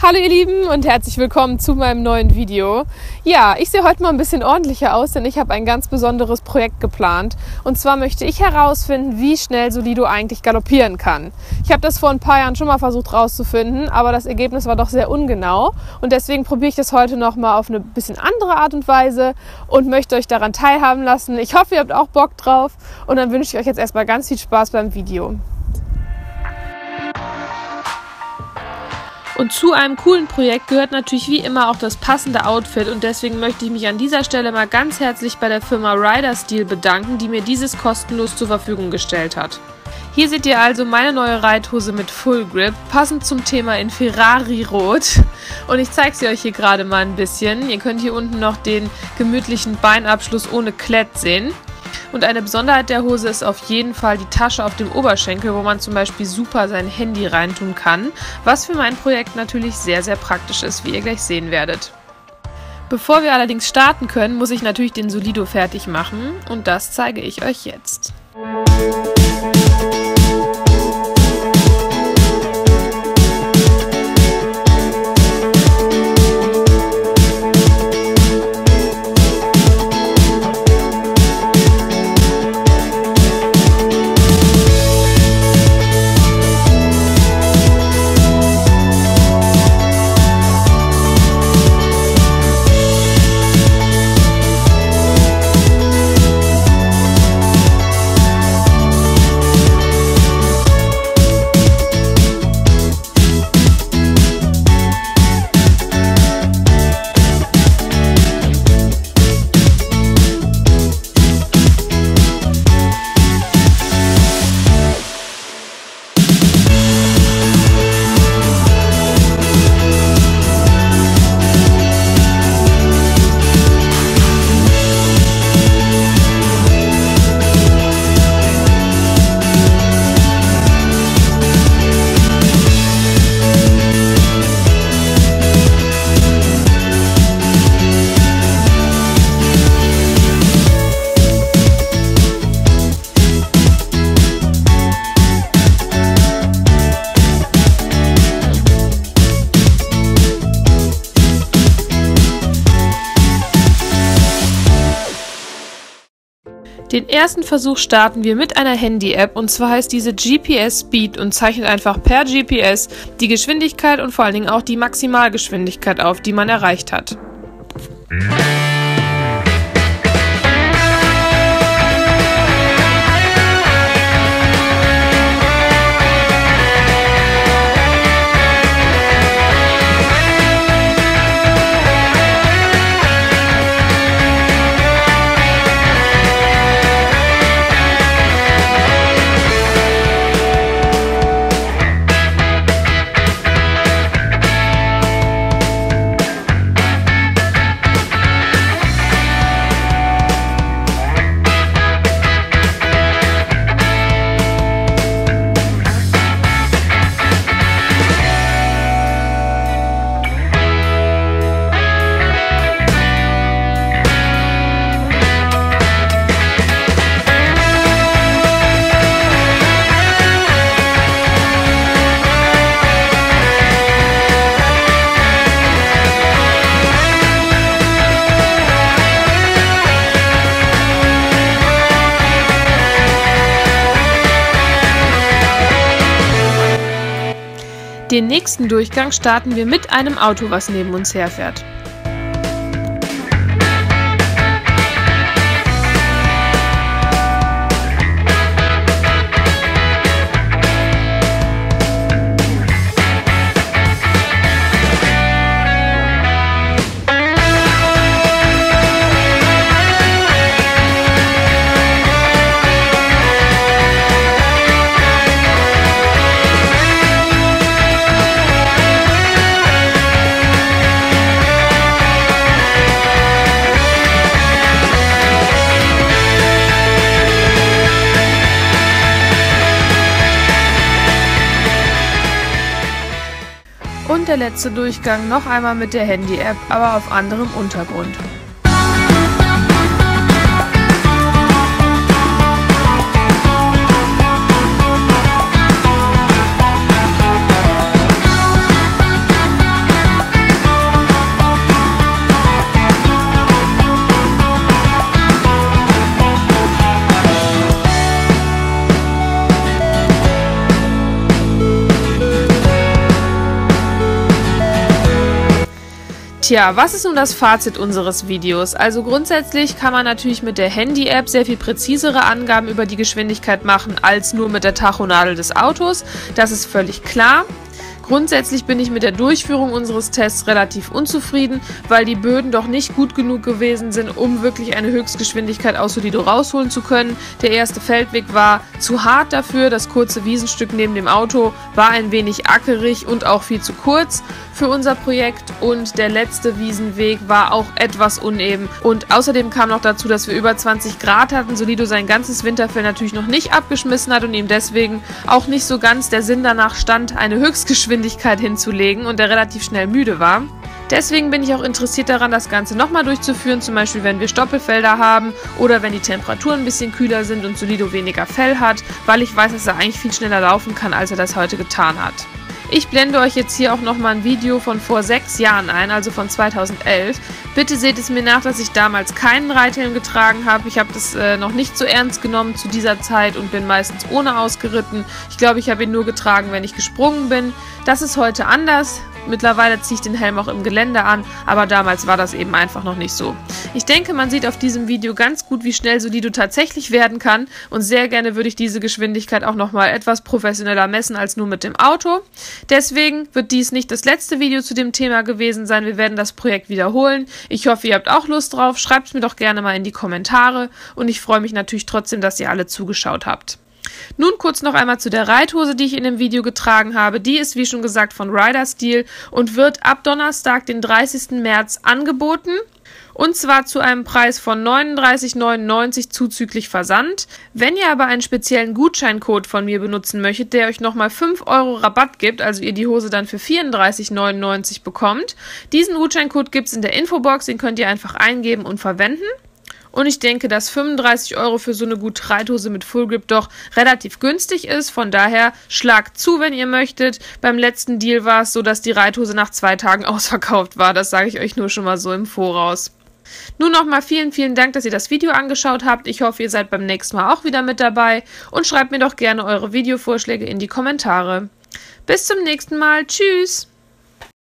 Hallo ihr Lieben und herzlich willkommen zu meinem neuen Video. Ja, ich sehe heute mal ein bisschen ordentlicher aus, denn ich habe ein ganz besonderes Projekt geplant. Und zwar möchte ich herausfinden, wie schnell Solido eigentlich galoppieren kann. Ich habe das vor ein paar Jahren schon mal versucht herauszufinden, aber das Ergebnis war doch sehr ungenau. Und deswegen probiere ich das heute nochmal auf eine bisschen andere Art und Weise und möchte euch daran teilhaben lassen. Ich hoffe, ihr habt auch Bock drauf und dann wünsche ich euch jetzt erstmal ganz viel Spaß beim Video. Und zu einem coolen Projekt gehört natürlich wie immer auch das passende Outfit und deswegen möchte ich mich an dieser Stelle mal ganz herzlich bei der Firma Rider Steel bedanken, die mir dieses kostenlos zur Verfügung gestellt hat. Hier seht ihr also meine neue Reithose mit Full Grip, passend zum Thema in Ferrari Rot. Und ich zeige sie euch hier gerade mal ein bisschen. Ihr könnt hier unten noch den gemütlichen Beinabschluss ohne Klett sehen. Und eine Besonderheit der Hose ist auf jeden Fall die Tasche auf dem Oberschenkel, wo man zum Beispiel super sein Handy reintun kann, was für mein Projekt natürlich sehr, sehr praktisch ist, wie ihr gleich sehen werdet. Bevor wir allerdings starten können, muss ich natürlich den Solido fertig machen und das zeige ich euch jetzt. Den ersten Versuch starten wir mit einer Handy-App und zwar heißt diese GPS Speed und zeichnet einfach per GPS die Geschwindigkeit und vor allen Dingen auch die Maximalgeschwindigkeit auf, die man erreicht hat. Den nächsten Durchgang starten wir mit einem Auto, was neben uns herfährt. Der letzte Durchgang noch einmal mit der Handy-App, aber auf anderem Untergrund. Tja, was ist nun das Fazit unseres Videos? Also grundsätzlich kann man natürlich mit der Handy-App sehr viel präzisere Angaben über die Geschwindigkeit machen als nur mit der Tachonadel des Autos. Das ist völlig klar. Grundsätzlich bin ich mit der Durchführung unseres Tests relativ unzufrieden, weil die Böden doch nicht gut genug gewesen sind, um wirklich eine Höchstgeschwindigkeit aus Solido rausholen zu können. Der erste Feldweg war zu hart dafür, das kurze Wiesenstück neben dem Auto war ein wenig ackerig und auch viel zu kurz für unser Projekt. Und der letzte Wiesenweg war auch etwas uneben. Und außerdem kam noch dazu, dass wir über 20 Grad hatten, Solido sein ganzes Winterfell natürlich noch nicht abgeschmissen hat und ihm deswegen auch nicht so ganz der Sinn danach stand, eine Höchstgeschwindigkeit Geschwindigkeit hinzulegen und er relativ schnell müde war. Deswegen bin ich auch interessiert daran, das Ganze nochmal durchzuführen, zum Beispiel wenn wir Stoppelfelder haben oder wenn die Temperaturen ein bisschen kühler sind und Solido weniger Fell hat, weil ich weiß, dass er eigentlich viel schneller laufen kann, als er das heute getan hat. Ich blende euch jetzt hier auch nochmal ein Video von vor sechs Jahren ein, also von 2011. Bitte seht es mir nach, dass ich damals keinen Reithelm getragen habe. Ich habe das äh, noch nicht so ernst genommen zu dieser Zeit und bin meistens ohne ausgeritten. Ich glaube, ich habe ihn nur getragen, wenn ich gesprungen bin. Das ist heute anders. Mittlerweile ziehe ich den Helm auch im Gelände an, aber damals war das eben einfach noch nicht so. Ich denke, man sieht auf diesem Video ganz gut, wie schnell Solido tatsächlich werden kann und sehr gerne würde ich diese Geschwindigkeit auch nochmal etwas professioneller messen als nur mit dem Auto. Deswegen wird dies nicht das letzte Video zu dem Thema gewesen sein. Wir werden das Projekt wiederholen. Ich hoffe, ihr habt auch Lust drauf. Schreibt es mir doch gerne mal in die Kommentare und ich freue mich natürlich trotzdem, dass ihr alle zugeschaut habt. Nun kurz noch einmal zu der Reithose, die ich in dem Video getragen habe. Die ist wie schon gesagt von Rider Steel und wird ab Donnerstag, den 30. März angeboten. Und zwar zu einem Preis von 39,99 zuzüglich Versand. Wenn ihr aber einen speziellen Gutscheincode von mir benutzen möchtet, der euch nochmal 5 Euro Rabatt gibt, also ihr die Hose dann für 34,99 bekommt, diesen Gutscheincode gibt es in der Infobox, den könnt ihr einfach eingeben und verwenden. Und ich denke, dass 35 Euro für so eine gute Reithose mit Full Grip doch relativ günstig ist. Von daher schlagt zu, wenn ihr möchtet. Beim letzten Deal war es so, dass die Reithose nach zwei Tagen ausverkauft war. Das sage ich euch nur schon mal so im Voraus. Nun nochmal vielen, vielen Dank, dass ihr das Video angeschaut habt. Ich hoffe, ihr seid beim nächsten Mal auch wieder mit dabei und schreibt mir doch gerne eure Videovorschläge in die Kommentare. Bis zum nächsten Mal. Tschüss!